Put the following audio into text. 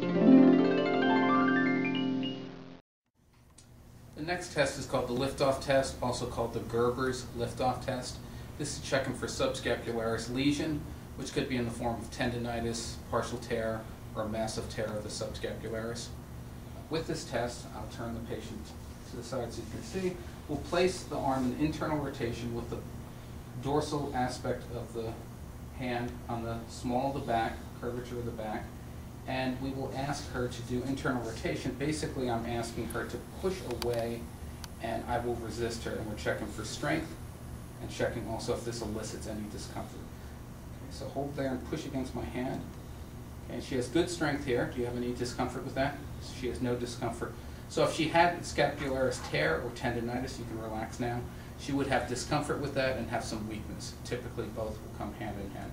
The next test is called the liftoff test, also called the Gerber's liftoff test. This is checking for subscapularis lesion, which could be in the form of tendonitis, partial tear, or massive tear of the subscapularis. With this test, I'll turn the patient to the side so you can see. We'll place the arm in internal rotation with the dorsal aspect of the hand on the small of the back, curvature of the back, and we will ask her to do internal rotation. Basically, I'm asking her to push away, and I will resist her, and we're checking for strength, and checking also if this elicits any discomfort. Okay, so hold there and push against my hand. Okay, she has good strength here. Do you have any discomfort with that? She has no discomfort. So if she had scapularis tear or tendonitis, you can relax now. She would have discomfort with that and have some weakness. Typically, both will come hand in hand.